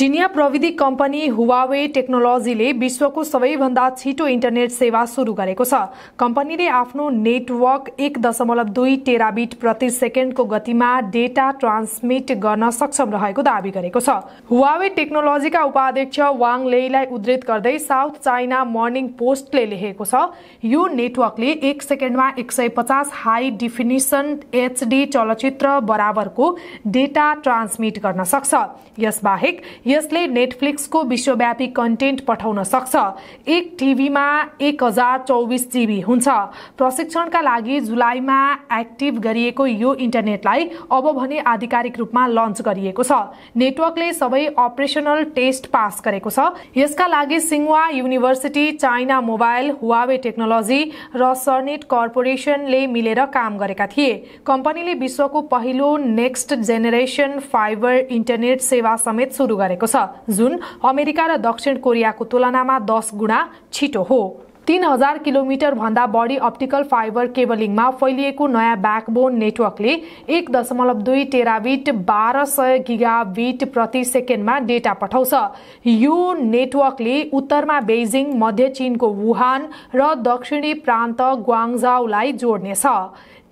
चिनिया प्रविधि company Huawei टेक्नोलोजीले विश्वको सबैभन्दा छिटो इन्टरनेट सेवा सुरु गरेको छ। कम्पनीले आफ्नो नेटवर्क एक दशमलव दुई टेराबिट प्रति सेकेन्डको गतिमा डेटा ट्रान्समिट गर्न सक्षम रहेको दावी गरेको छ। हुवावे टेक्नोलोजीका उपाध्यक्ष वाङ लेईलाई उद्धित गर्दै साउथ चाइना मर्निङ पोस्टले लेखेको छ यो नेटवर्कले एक सेकेन्डमा एक सय पचास हाई डिफिनिसन एचडी चलचित्र बराबरको डेटा ट्रान्समिट गर्न सक्छ। यसबाहेक यसले नेटफ्लिक्सको विश्वव्यापी कन्टेन्ट पठाउन सक्छ। एक टिभीमा एक हजार चौबिस जिबी हुन्छ। प्रशिक्षणका लागि जुलाईमा एक्टिभ गरिएको यो इन्टरनेटलाई अब भने आधिकारिक रूपमा लन्च गरिएको छ। नेटवर्कले सबै अपरेसनल टेस्ट पास गरेको छ। यसका लागि Tsinghua university China mobile Huawei technology र सर्नेट कर्पोरेसनले मिलेर काम गरेका थिए। कम्पनीले विश्वको पहिलो नेक्स्ट जेनेरेसन फाइबर इन्टरनेट सेवा समेत सुरु गरेको गरेको छ। जुन अमेरिका र दक्षिण कोरियाको तुलनामा दस गुणा छिटो हो। तीन हजार किलोमिटर भन्दा बढी अप्टिकल फाइबर केबलिङमा फैलिएको नयाँ ब्याकबोन नेटवर्कले एक दशमलव दुई टेराबिट बाह्र सय गिगाबिट प्रति सेकेन्डमा डेटा पठाउँछ। यो नेटवर्कले उत्तरमा बेजिङ मध्य चीनको वुहान र दक्षिणी प्रान्त ग्वाङजाउलाई जोड्नेछ।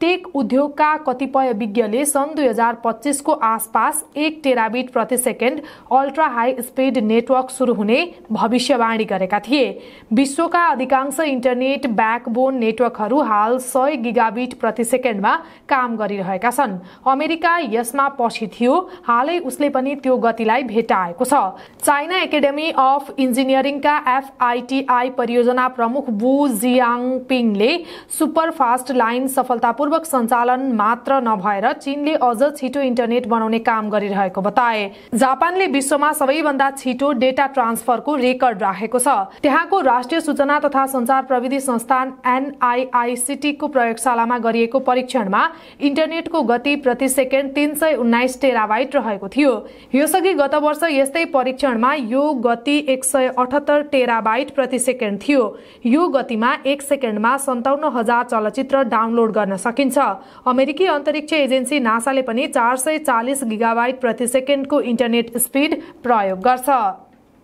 टेक उद्योगका कतिपय विज्ञले सन् दुई हजार पच्चिसको आसपास एक टेराबिट प्रति second ultra high speed network सुरु हुने भविष्यवाणी गरेका थिए। विश्वका अधिकांश इन्टरनेट ब्याकबोन नेटवर्कहरू हाल सय गिगाबिट प्रति सेकेन्डमा काम गरिरहेका छन्। अमेरिका यसमा पछि थियो हालै उसले पनि त्यो गतिलाई भेटाएको छ। चाइना एकाडेमी अफ इन्जिनियरिङका एफआइटिआई परियोजना प्रमुख बु जियाङपिङले सुपरफास्ट लाइन सफलतापूर्वक पूर्वक सञ्चालन मात्र नभएर चीनले अझ छिटो इन्टरनेट बनाउने काम गरिरहेको बताए। जापानले विश्वमा सबैभन्दा छिटो डेटा ट्रान्सफरको रेकर्ड राखेको छ। त्यहाँको राष्ट्रिय सूचना तथा संचार प्रविधि संस्थान एनआईआईसिटीको प्रयोगशालामा गरिएको परीक्षणमा इन्टरनेटको गति प्रति सेकेन्ड तीन सय उन्नाइस टेराबाइट रहेको थियो। यसअघि गत वर्ष यस्तै परीक्षणमा यो गति एक सय अठहत्तर टेराबाइट प्रति सेकेन्ड थियो। यो गतिमा एक सेकेन्डमा सन्ताउन्न हजार चलचित्र डाउनलोड गर्न सकिन्छ सकिन्छ। अमेरिकी अन्तरिक्ष एजेन्सी नासाले पनि चार सय चालिस गिगाबाइट प्रति सेकेन्डको इन्टरनेट स्पिड प्रयोग गर्छ।